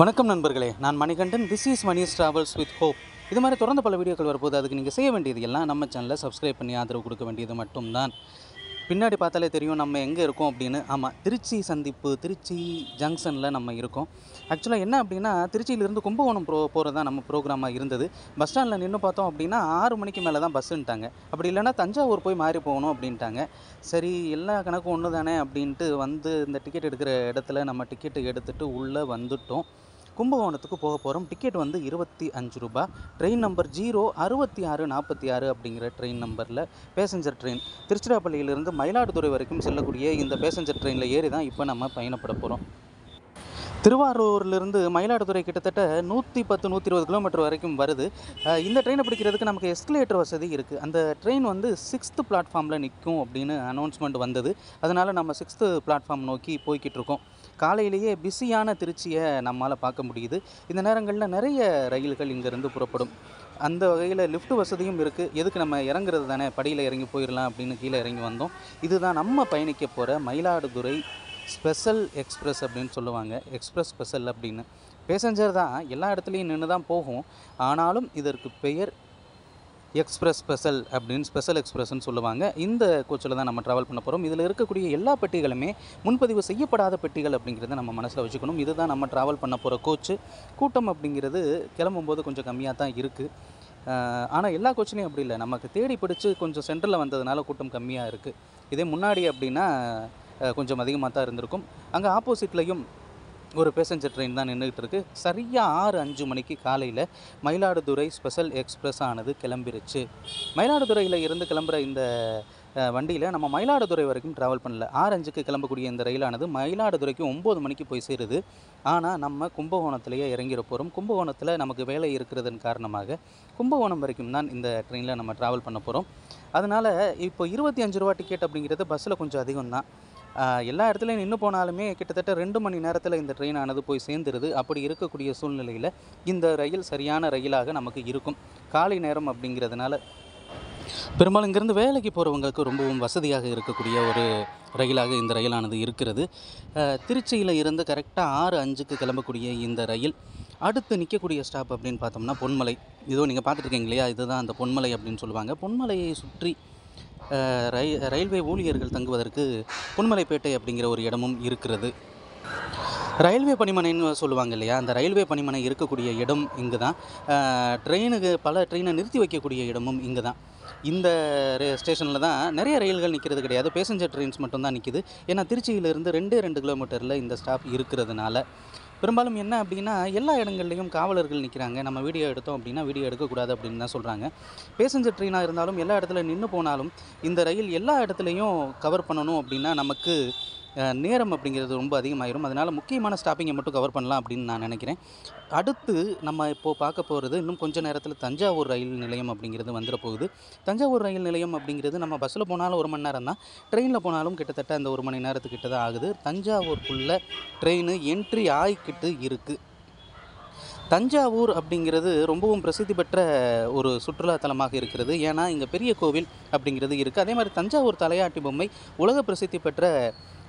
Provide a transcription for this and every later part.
வணக்கம் நண்பர்களே. நான் Manikandan. This is Mani's travels with hope இது மாதிரி தொடர்ந்து பல வீடியோக்கள் வரும்போது அதுக்கு நீங்கள் செய்ய வேண்டியது எல்லாம் நம்ம சேனலை சப்ஸ்கிரைப் பண்ணி ஆதரவு கொடுக்க வேண்டியது மட்டும்தான். பின்னாடி பார்த்தாலே தெரியும் நம்ம எங்கே இருக்கோம் அப்படின்னு. ஆமாம் திருச்சி சந்திப்பு திருச்சி ஜங்ஷனில் நம்ம இருக்கோம். ஆக்சுவலாக என்ன அப்படின்னா திருச்சியிலேருந்து கும்பகோணம் ப்ரோ போகிறது தான் நம்ம ப்ரோக்ராமாக இருந்தது. பஸ் ஸ்டாண்டில் நின்று பார்த்தோம் அப்படின்னா ஆறு மணிக்கு மேலே தான் பஸ்ஸுன்ட்டாங்க அப்படி இல்லைன்னா தஞ்சாவூர் போய் மாறி போகணும் அப்படின்ட்டாங்க. சரி எல்லா கணக்கும் ஒன்று தானே அப்படின்ட்டு வந்து இந்த டிக்கெட் எடுக்கிற இடத்துல நம்ம டிக்கெட்டு எடுத்துகிட்டு உள்ளே வந்துட்டோம். கும்பகோணத்துக்கு போக போகிறோம் டிக்கெட் வந்து இருபத்தி அஞ்சு ரூபா. ட்ரெயின் நம்பர் ஜீரோ அறுபத்தி ஆறு நாற்பத்தி ஆறு அப்படிங்கிற ட்ரெயின் நம்பரில் பேசஞ்சர் ட்ரெயின் திருச்சிராப்பள்ளியிலிருந்து மயிலாடுதுறை வரைக்கும் செல்லக்கூடிய இந்த பேசஞ்சர் ட்ரெயினில் ஏறி தான் இப்போ நம்ம பயணப்பட போகிறோம் திருவாரூர்லேருந்து மயிலாடுதுறை கிட்டத்தட்ட நூற்றி பத்து நூற்றி இருபது கிலோமீட்டர் வரைக்கும் வருது. இந்த ட்ரெயினை பிடிக்கிறதுக்கு நமக்கு எஸ்கலேட்டர் வசதி இருக்குது அந்த ட்ரெயின் வந்து சிக்ஸ்த்து பிளாட்ஃபார்மில் நிற்கும் அப்படின்னு அனௌன்ஸ்மெண்ட் வந்தது. அதனால் நம்ம சிக்ஸ்த்து பிளாட்ஃபார்ம் நோக்கி போய்கிட்டு இருக்கோம். காலையிலேயே பிஸியான திருச்சியை நம்மால் பார்க்க முடியுது. இந்த நேரங்களில் நிறைய ரயில்கள் இங்கேருந்து புறப்படும். அந்த வகையில் லிஃப்ட் வசதியும் இருக்குது எதுக்கு நம்ம இறங்குறது தானே? படியில் இறங்கி போயிடலாம் அப்படின்னு கீழே இறங்கி வந்தோம். இதுதான் நம்ம பயணிக்க போகிற மயிலாடுதுறை ஸ்பெஷல் எக்ஸ்பிரஸ் அப்படின்னு சொல்லுவாங்க. எக்ஸ்ப்ரெஸ் ஸ்பெஷல் அப்படின்னு. பேசஞ்சர் தான். எல்லா இடத்துலையும் நின்று தான் போகும். ஆனாலும் இதற்கு பெயர் எக்ஸ்பிரஸ் ஸ்பெஷல் அப்படின்னு ஸ்பெஷல் எக்ஸ்பிரஸ்னு சொல்லுவாங்க. இந்த கோச்சில் தான் நம்ம ட்ராவல் பண்ண போகிறோம் இதில் இருக்கக்கூடிய எல்லா பெட்டிகளுமே முன்பதிவு செய்யப்படாத பெட்டிகள் அப்படிங்கிறத நம்ம மனசில் வச்சுக்கணும். இதுதான் நம்ம ட்ராவல் பண்ண போகிற கோச்சு. கூட்டம் அப்படிங்கிறது கிளம்பும்போது கொஞ்சம் கம்மியாக தான் இருக்குது ஆனால் எல்லா கோச்சிலையும் அப்படி இல்லை. நமக்கு தேடி பிடிச்சி கொஞ்சம் சென்டரில் வந்ததுனால கூட்டம் கம்மியாக இருக்குது இதே முன்னாடி அப்படின்னா கொஞ்சம் அதிகமாக தான் இருந்திருக்கும். அங்கே ஆப்போசிட்லேயும் ஒரு பேசஞ்சர் ட்ரெயின் தான் நின்றுக்கிட்டு இருக்கு. சரியாக ஆறு அஞ்சு மணிக்கு காலையில் மயிலாடுதுறை ஸ்பெஷல் எக்ஸ்பிரஸ் ஆனது கிளம்பிருச்சு. மயிலாடுதுறையில் இருந்து கிளம்புற இந்த வண்டியில் நம்ம மயிலாடுதுறை வரைக்கும் ட்ராவல் பண்ணல. ஆறு அஞ்சுக்கு கிளம்பக்கூடிய இந்த ரயிலானது மயிலாடுதுறைக்கு ஒம்பது மணிக்கு போய் சேருது. ஆனால் நம்ம கும்பகோணத்திலேயே இறங்கிற போகிறோம் கும்பகோணத்தில் நமக்கு வேலை இருக்கிறதன் காரணமாக கும்பகோணம் வரைக்கும் தான் இந்த ட்ரெயினில் நம்ம ட்ராவல் பண்ண போகிறோம் அதனால் இப்போ இருபத்தி அஞ்சு ரூபா டிக்கெட் அப்படிங்கிறது பஸ்ஸில் கொஞ்சம் அதிகம் தான் எல்லா இடத்துலையும் நின்று போனாலுமே கிட்டத்தட்ட ரெண்டு மணி நேரத்தில் இந்த ட்ரெயின் ஆனது போய் சேர்ந்துருது. அப்படி இருக்கக்கூடிய சூழ்நிலையில் இந்த ரயில் சரியான ரயிலாக நமக்கு இருக்கும். காலை நேரம் அப்படிங்கிறதுனால பெரும்பாலும் இங்கேருந்து வேலைக்கு போகிறவங்களுக்கு ரொம்பவும் வசதியாக இருக்கக்கூடிய ஒரு ரயிலாக இந்த ரயிலானது இருக்கிறது. திருச்சியில் இருந்து கரெக்டாக ஆறு அஞ்சுக்கு கிளம்பக்கூடிய இந்த ரயில் அடுத்து நிற்கக்கூடிய ஸ்டாப் அப்படின்னு பார்த்தோம்னா பொன்மலை. இதோ நீங்கள் பார்த்துருக்கீங்க இல்லையா? இதுதான் அந்த பொன்மலை அப்படின்னு சொல்லுவாங்க. பொன்மலையை சுற்றி ரை ரயில்வே ஊழியர்கள் தங்குவதற்கு பொன்மலைப்பேட்டை அப்படிங்கிற ஒரு இடமும் இருக்கிறது. ரயில்வே பணிமனைன்னு சொல்லுவாங்க இல்லையா? அந்த ரயில்வே பணிமனை இருக்கக்கூடிய இடம் இங்கே தான் ட்ரெயினுக்கு பல ட்ரெயினை நிறுத்தி வைக்கக்கூடிய இடமும் இங்கே தான் இந்த ஸ்டேஷனில் தான் நிறைய ரயில்கள் நிற்கிறது கிடையாது. பேசஞ்சர் ட்ரெயின்ஸ் மட்டும்தான் நிற்கிது ஏன்னா திருச்சியிலிருந்து ரெண்டே ரெண்டு கிலோமீட்டரில் இந்த ஸ்டாப் இருக்கிறதுனால. பெரும்பாலும் என்ன அப்படின்னா எல்லா இடங்கள்லையும் காவலர்கள் நிற்கிறாங்க நம்ம வீடியோ எடுத்தோம் அப்படின்னா வீடியோ எடுக்கக்கூடாது அப்படின்னு தான் சொல்கிறாங்க பேசஞ்சர் ட்ரெயினாக இருந்தாலும் எல்லா இடத்துல நின்று போனாலும் இந்த ரயில் எல்லா இடத்துலையும் கவர் பண்ணணும் அப்படின்னா நமக்கு நேரம் அப்படிங்கிறது ரொம்ப அதிகமாகிடும் அதனால் முக்கியமான ஸ்டாப்பிங்கை மட்டும் கவர் பண்ணலாம் அப்படின்னு நான் நினைக்கிறேன். அடுத்து நம்ம இப்போது பார்க்க போகிறது இன்னும் கொஞ்ச நேரத்தில் தஞ்சாவூர் ரயில் நிலையம் அப்படிங்கிறது வந்துட போகுது. தஞ்சாவூர் ரயில் நிலையம் அப்படிங்கிறது நம்ம பஸ்ஸில் போனாலும் ஒரு மணி நேரம் தான் ட்ரெயினில் போனாலும் கிட்டத்தட்ட அந்த ஒரு மணி நேரத்துக்கிட்ட தான் ஆகுது. தஞ்சாவூருக்குள்ளே ட்ரெயின் என்ட்ரி ஆகிக்கிட்டு இருக்குது தஞ்சாவூர் அப்படிங்கிறது ரொம்பவும் பிரசித்தி பெற்ற ஒரு சுற்றுலாத்தலமாக இருக்கிறது. ஏன்னா இங்கே பெரிய கோவில் அப்படிங்கிறது இருக்குது அதே மாதிரி தஞ்சாவூர் தலையாட்டி பொம்மை உலக பிரசித்தி பெற்ற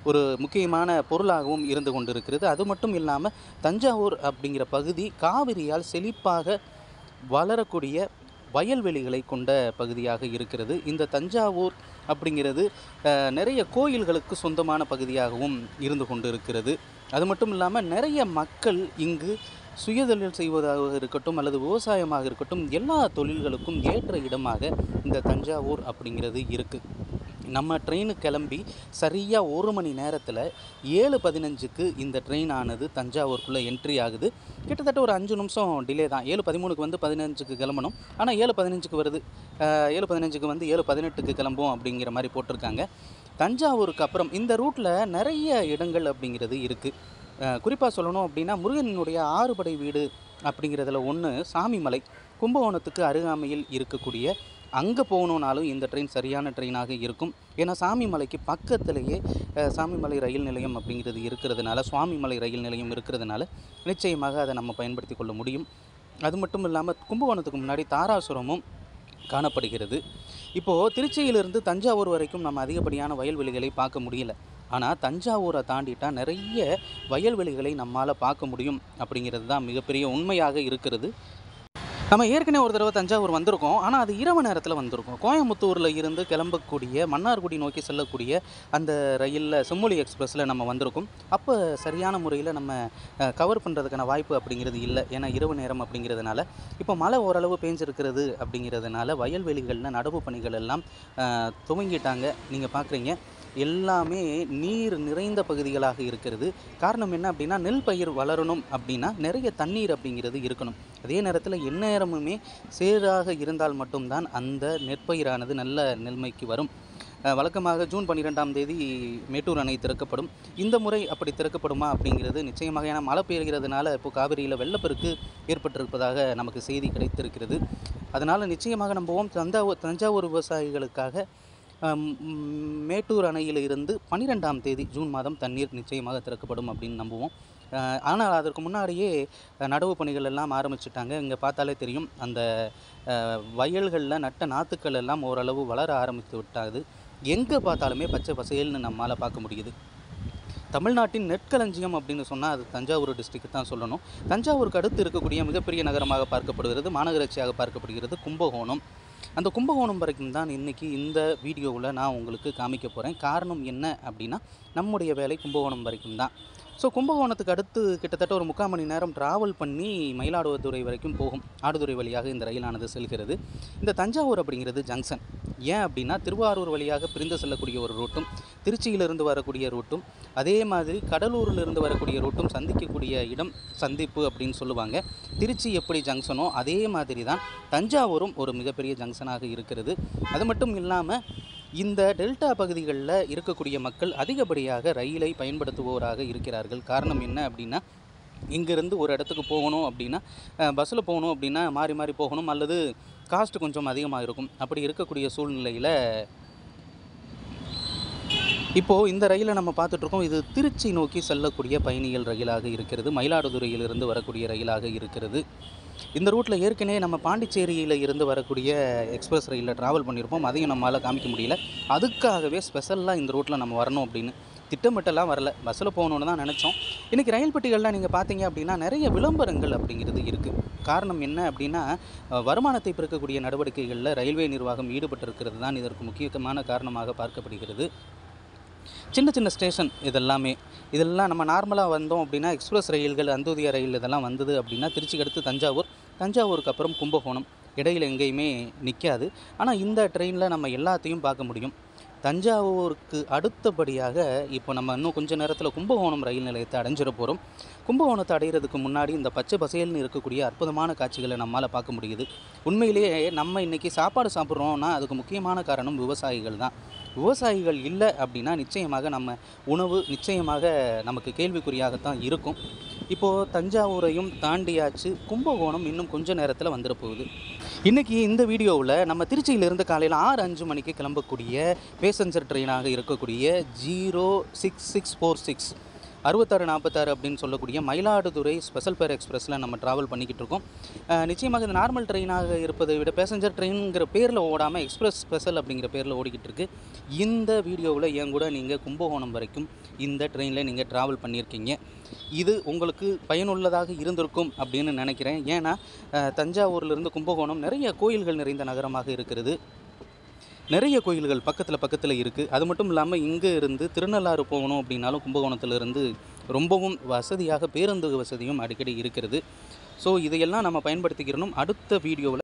ஒரு முக்கியமான பொருளாகவும் இருந்து கொண்டிருக்கிறது. அது மட்டும் இல்லாமல் தஞ்சாவூர் அப்படிங்கிற பகுதி காவிரியால் செழிப்பாக வளரக்கூடிய வயல்வெளிகளை கொண்ட பகுதியாக இருக்கிறது. இந்த தஞ்சாவூர் அப்படிங்கிறது நிறைய கோயில்களுக்கு சொந்தமான பகுதியாகவும் இருந்து கொண்டு இருக்கிறது அது மட்டும் இல்லாமல் நிறைய மக்கள் இங்கு சுயதொழில் செய்வதாக இருக்கட்டும் அல்லது விவசாயமாக இருக்கட்டும் எல்லா தொழில்களுக்கும் ஏற்ற இடமாக இந்த தஞ்சாவூர் அப்படிங்கிறது இருக்குது நம்ம ட்ரெயின் கிளம்பி சரியாக ஒரு மணி நேரத்தில் ஏழு பதினஞ்சுக்கு இந்த ட்ரெயின் ஆனது தஞ்சாவூருக்குள்ளே என்ட்ரி ஆகுது. கிட்டத்தட்ட ஒரு அஞ்சு நிமிஷம் டிலே தான். ஏழு பதிமூணுக்கு வந்து பதினஞ்சுக்கு கிளம்பணும். ஆனால் ஏழு பதினஞ்சுக்கு வருது. ஏழு பதினஞ்சுக்கு வந்து ஏழு பதினெட்டுக்கு கிளம்பும் அப்படிங்கிற மாதிரி போட்டிருக்காங்க. தஞ்சாவூருக்கு அப்புறம் இந்த ரூட்டில் நிறைய இடங்கள் அப்படிங்கிறது இருக்குது குறிப்பாக சொல்லணும் அப்படின்னா முருகனுடைய ஆறுபடை வீடு அப்படிங்கிறதுல ஒன்று சாமிமலை. கும்பகோணத்துக்கு அருகாமையில் இருக்கக்கூடிய அங்கே போகணுன்னாலும் இந்த ட்ரெயின் சரியான ட்ரெயினாக இருக்கும். ஏன்னா சாமிமலைக்கு பக்கத்திலேயே சாமிமலை ரயில் நிலையம் அப்படிங்கிறது இருக்கிறதுனால சுவாமிமலை ரயில் நிலையம் இருக்கிறதுனால நிச்சயமாக அதை நம்ம பயன்படுத்தி கொள்ள முடியும். அது மட்டும் இல்லாமல் கும்பகோணத்துக்கு முன்னாடி தாராசுரமும் காணப்படுகிறது. இப்போது திருச்சியிலிருந்து தஞ்சாவூர் வரைக்கும் நம்ம அதிகப்படியான வயல்வெளிகளை பார்க்க முடியல. ஆனால் தஞ்சாவூரை தாண்டிட்டால் நிறைய வயல்வெளிகளை நம்மால் பார்க்க முடியும் அப்படிங்கிறது தான் மிகப்பெரிய உண்மையாக இருக்கிறது. நம்ம ஏற்கனவே ஒரு தடவை தஞ்சாவூர் வந்திருக்கோம். ஆனால் அது இரவு நேரத்தில் வந்திருக்கோம். கோயம்புத்தூரில் இருந்து கிளம்பக்கூடிய மன்னார்குடி நோக்கி செல்லக்கூடிய அந்த ரயிலில் செம்மொழி எக்ஸ்பிரஸில் நம்ம வந்திருக்கோம். அப்போ சரியான முறையில் நம்ம கவர் பண்ணுறதுக்கான வாய்ப்பு அப்படிங்கிறது இல்லை. ஏன்னா இரவு நேரம் அப்படிங்கிறதுனால. இப்போ மழை ஓரளவு பேஞ்சிருக்கிறது அப்படிங்கிறதுனால வயல்வெளிகளில் நடவு பணிகள் எல்லாம் துவங்கிட்டாங்க. நீங்கள் பார்க்குறீங்க எல்லாமே நீர் நிறைந்த பகுதிகளாக இருக்கிறது. காரணம் என்ன அப்படின்னா நெல் பயிர் வளரணும் அப்படின்னா நிறைய தண்ணீர் அப்படிங்கிறது இருக்கணும். அதே நேரத்தில் எந்நேரமுமே சேராக இருந்தால் மட்டும்தான் அந்த நெற்பயிரானது நல்ல நெல்மைக்கு வரும். வழக்கமாக ஜூன் பன்னிரெண்டாம் தேதி மேட்டூர் அணை திறக்கப்படும். இந்த முறை அப்படி திறக்கப்படுமா அப்படிங்கிறது நிச்சயமாக ஏன்னா மழை பெய்கிறதுனால இப்போ காவிரியில் வெள்ளப்பெருக்கு ஏற்பட்டிருப்பதாக நமக்கு செய்தி கிடைத்திருக்கிறது. அதனால் நிச்சயமாக நம்புவோம் தஞ்சாவூர் தஞ்சாவூர் விவசாயிகளுக்காக மேட்டூர் அணையில் இருந்து பன்னிரெண்டாம் தேதி ஜூன் மாதம் தண்ணீர் நிச்சயமாக திறக்கப்படும் அப்படின்னு நம்புவோம். ஆனால் அதற்கு முன்னாடியே நடவு பணிகள் எல்லாம் ஆரம்பிச்சிட்டாங்க. இங்கே பார்த்தாலே தெரியும் அந்த வயல்களில் நட்ட நாற்றுக்கள் எல்லாம் ஓரளவு வளர ஆரம்பித்து விட்டாது. எங்கே பார்த்தாலுமே பச்சை பசையல்னு நம்மால் பார்க்க முடியுது. தமிழ்நாட்டின் நெற்களஞ்சியம் அப்படின்னு சொன்னால் அது தஞ்சாவூர் டிஸ்ட்ரிக்ட் தான் சொல்லணும். தஞ்சாவூருக்கு அடுத்து இருக்கக்கூடிய மிகப்பெரிய நகரமாக பார்க்கப்படுகிறது மாநகராட்சியாக பார்க்கப்படுகிறது கும்பகோணம். அந்த கும்பகோணம் வரைக்கும் தான் இன்றைக்கி இந்த வீடியோவில் நான் உங்களுக்கு காமிக்க போகிறேன் காரணம் என்ன அப்படின்னா நம்முடைய வேலை கும்பகோணம் வரைக்கும் தான். ஸோ கும்பகோணத்துக்கு அடுத்து கிட்டத்தட்ட ஒரு முக்கால் மணி நேரம் ட்ராவல் பண்ணி மயிலாடுதுறை வரைக்கும் போகும். ஆடுதுறை வழியாக இந்த ரயிலானது செல்கிறது. இந்த தஞ்சாவூர் அப்படிங்கிறது ஜங்ஷன் ஏன் அப்படின்னா திருவாரூர் வழியாக பிரிந்து செல்லக்கூடிய ஒரு ரூட்டும் திருச்சியிலிருந்து வரக்கூடிய ரூட்டும் அதே மாதிரி கடலூரிலிருந்து வரக்கூடிய ரூட்டும் சந்திக்கக்கூடிய இடம் சந்திப்பு அப்படின்னு சொல்லுவாங்க. திருச்சி எப்படி ஜங்ஷனோ அதே மாதிரி தான் தஞ்சாவூரும் ஒரு மிகப்பெரிய ஜங்ஷனாக இருக்கிறது. அது மட்டும் இல்லாமல் இந்த டெல்டா பகுதிகளில் இருக்கக்கூடிய மக்கள் அதிகப்படியாக ரயிலை பயன்படுத்துவோராக இருக்கிறார்கள். காரணம் என்ன அப்படின்னா இங்கேருந்து ஒரு இடத்துக்கு போகணும் அப்படின்னா பஸ்ஸில் போகணும் அப்படின்னா மாறி மாறி போகணும் அல்லது காஸ்ட் கொஞ்சம் அதிகமாக இருக்கும். அப்படி இருக்கக்கூடிய சூழ்நிலையில் இப்போது இந்த ரயிலை நம்ம பார்த்துட்ருக்கோம் இது திருச்சி நோக்கி செல்லக்கூடிய பயணிகள் ரயிலாக இருக்கிறது. மயிலாடுதுறையிலிருந்து வரக்கூடிய ரயிலாக இருக்கிறது. இந்த ரூட்டில் ஏற்கனவே நம்ம பாண்டிச்சேரியில் இருந்து வரக்கூடிய எக்ஸ்பிரஸ் ரயிலில் ட்ராவல் பண்ணியிருப்போம். அதையும் நம்மளால் காமிக்க முடியல. அதுக்காகவே ஸ்பெஷலாக இந்த ரூட்டில் நம்ம வரணும் அப்படின்னு. திட்டமிட்டெல்லாம் வரல. பஸ்ஸில் போகணுன்னு தான் நினச்சோம். இன்றைக்கி ரயில் பெட்டிகள்லாம் நீங்கள் பார்த்தீங்க அப்படின்னா நிறைய விளம்பரங்கள் அப்படிங்கிறது இருக்குது காரணம் என்ன அப்படின்னா வருமானத்தை பெருக்கக்கூடிய நடவடிக்கைகளில் ரயில்வே நிர்வாகம் ஈடுபட்டிருக்கிறது தான் இதற்கு முக்கியமான காரணமாக பார்க்கப்படுகிறது. சின்ன சின்ன ஸ்டேஷன் இதெல்லாமே. இதெல்லாம் நம்ம நார்மலாக வந்தோம் அப்படின்னா எக்ஸ்பிரஸ் ரயில்கள் அந்தோதிய ரயில் இதெல்லாம் வந்தது அப்படின்னா திருச்சிக்கு அடுத்து தஞ்சாவூர். தஞ்சாவூருக்கு அப்புறம் கும்பகோணம். இடையில் எங்கேயுமே நிற்காது ஆனால் இந்த ட்ரெயினில் நம்ம எல்லாத்தையும் பார்க்க முடியும். தஞ்சாவூருக்கு அடுத்தபடியாக இப்போ நம்ம இன்னும் கொஞ்ச நேரத்தில் கும்பகோணம் ரயில் நிலையத்தை அடைஞ்சிட போகிறோம் கும்பகோணத்தை அடையிறதுக்கு முன்னாடி இந்த பச்சை பசேல்னு இருக்கக்கூடிய அற்புதமான காட்சிகளை நம்மால் பார்க்க முடியுது. உண்மையிலேயே நம்ம இன்றைக்கி சாப்பாடு சாப்பிட்றோம்னா அதுக்கு முக்கியமான காரணம் விவசாயிகள் தான். விவசாயிகள் இல்லை அப்படின்னா நிச்சயமாக நம்ம உணவு நிச்சயமாக நமக்கு கேள்விக்குறியாகத்தான் இருக்கும். இப்போது தஞ்சாவூரையும் தாண்டியாச்சு கும்பகோணம் இன்னும் கொஞ்ச நேரத்தில் வந்துட போகுது. இன்றைக்கி இந்த வீடியோவில் நம்ம திருச்சியிலிருந்து காலையில் ஆறு அஞ்சு மணிக்கு கிளம்பக்கூடிய பேசஞ்சர் ட்ரெயினாக இருக்கக்கூடிய zero six six four six. அறுபத்தாறு நாற்பத்தாறு அப்படின்னு சொல்லக்கூடிய மயிலாடுதுறை ஸ்பெஷல் பேர் எக்ஸ்பிரஸில் நம்ம ட்ராவல் பண்ணிக்கிட்டு இருக்கோம். நிச்சயமாக இது நார்மல் ட்ரெயினாக இருப்பதை விட பேசஞ்சர் ட்ரெயினுங்கிற பேரில் ஓடாமல் எக்ஸ்பிரஸ் ஸ்பெஷல் அப்படிங்கிற பேரில் ஓடிக்கிட்டு இருக்கு. இந்த வீடியோவில் என் கூட நீங்கள் கும்பகோணம் வரைக்கும் இந்த ட்ரெயினில் நீங்கள் ட்ராவல் பண்ணியிருக்கீங்க. இது உங்களுக்கு பயனுள்ளதாக இருந்திருக்கும் அப்படின்னு நினைக்கிறேன். ஏன்னா தஞ்சாவூர்லேருந்து கும்பகோணம் நிறைய கோயில்கள் நிறைந்த நகரமாக இருக்கிறது. நிறைய கோயில்கள் பக்கத்தில் பக்கத்தில் இருக்குது அது மட்டும் இல்லாமல் இங்கே இருந்து திருநள்ளாறு போகணும் அப்படின்னாலும் கும்பகோணத்திலிருந்து ரொம்பவும் வசதியாக பேருந்து வசதியும் அடிக்கடி இருக்கிறது. ஸோ இதையெல்லாம் நம்ம பயன்படுத்திக்கிறணும். அடுத்த வீடியோவில்